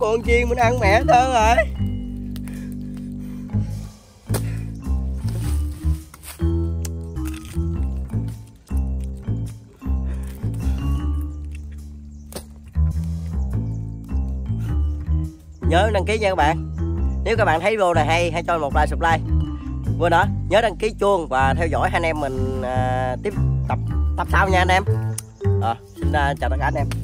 con chiên mình ăn mẹ thơ rồi. Nhớ đăng ký nha các bạn. Nếu các bạn thấy video này hay hãy cho một like subscribe. Quên nữa nhớ đăng ký chuông và theo dõi hai anh em mình à, tiếp tập tập sau nha anh em. À, xin à, chào tất cả anh em.